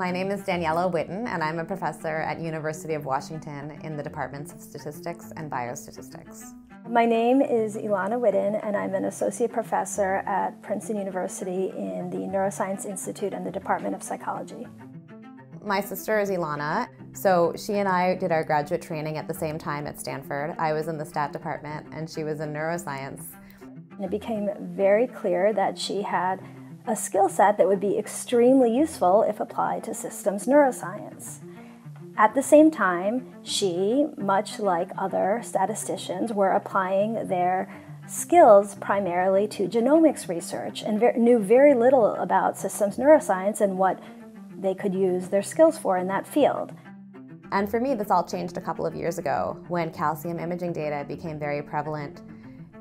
My name is Daniela Witten, and I'm a professor at University of Washington in the departments of statistics and biostatistics. My name is Ilana Witten, and I'm an associate professor at Princeton University in the Neuroscience Institute and the Department of Psychology. My sister is Ilana, so she and I did our graduate training at the same time at Stanford. I was in the stat department, and she was in neuroscience. And it became very clear that she had a skill set that would be extremely useful if applied to systems neuroscience. At the same time, she, much like other statisticians, were applying their skills primarily to genomics research and ver knew very little about systems neuroscience and what they could use their skills for in that field. And for me, this all changed a couple of years ago when calcium imaging data became very prevalent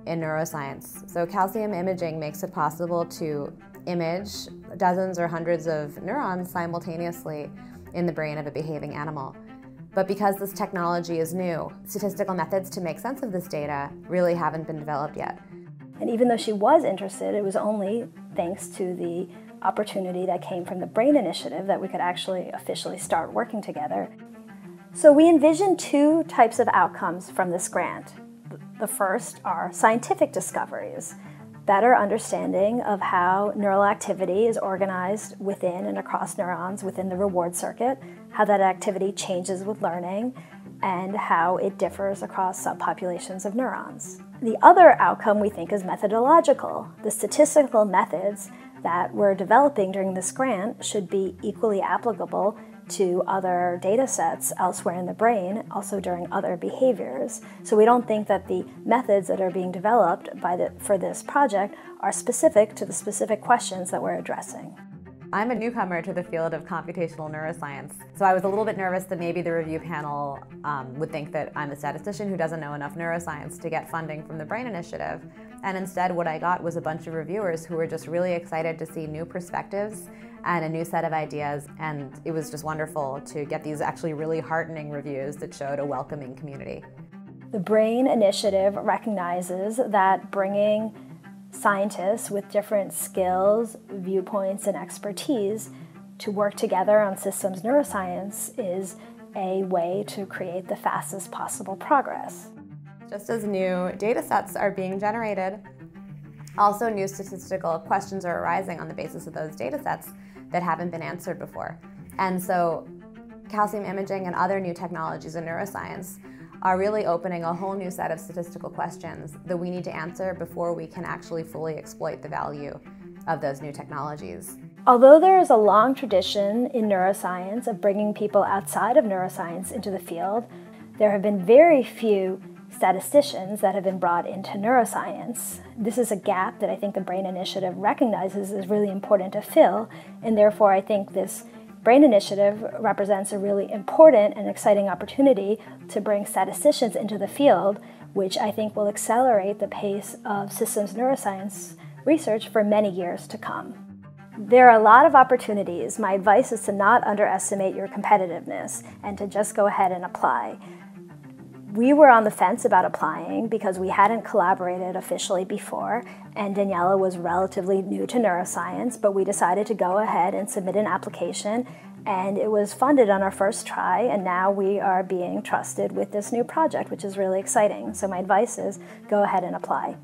in neuroscience. So calcium imaging makes it possible to image dozens or hundreds of neurons simultaneously in the brain of a behaving animal. But because this technology is new, statistical methods to make sense of this data really haven't been developed yet. And even though she was interested, it was only thanks to the opportunity that came from the BRAIN Initiative that we could actually officially start working together. So we envision two types of outcomes from this grant. The first are scientific discoveries better understanding of how neural activity is organized within and across neurons within the reward circuit, how that activity changes with learning, and how it differs across subpopulations of neurons. The other outcome we think is methodological. The statistical methods that we're developing during this grant should be equally applicable to other data sets elsewhere in the brain, also during other behaviors. So we don't think that the methods that are being developed by the, for this project are specific to the specific questions that we're addressing. I'm a newcomer to the field of computational neuroscience, so I was a little bit nervous that maybe the review panel um, would think that I'm a statistician who doesn't know enough neuroscience to get funding from the BRAIN Initiative. And instead, what I got was a bunch of reviewers who were just really excited to see new perspectives and a new set of ideas, and it was just wonderful to get these actually really heartening reviews that showed a welcoming community. The BRAIN Initiative recognizes that bringing scientists with different skills, viewpoints, and expertise to work together on systems neuroscience is a way to create the fastest possible progress. Just as new data sets are being generated, also new statistical questions are arising on the basis of those data sets that haven't been answered before. And so calcium imaging and other new technologies in neuroscience are really opening a whole new set of statistical questions that we need to answer before we can actually fully exploit the value of those new technologies. Although there is a long tradition in neuroscience of bringing people outside of neuroscience into the field, there have been very few statisticians that have been brought into neuroscience. This is a gap that I think the BRAIN Initiative recognizes is really important to fill, and therefore I think this BRAIN Initiative represents a really important and exciting opportunity to bring statisticians into the field, which I think will accelerate the pace of systems neuroscience research for many years to come. There are a lot of opportunities. My advice is to not underestimate your competitiveness and to just go ahead and apply. We were on the fence about applying because we hadn't collaborated officially before, and Daniela was relatively new to neuroscience, but we decided to go ahead and submit an application and it was funded on our first try and now we are being trusted with this new project which is really exciting. So my advice is go ahead and apply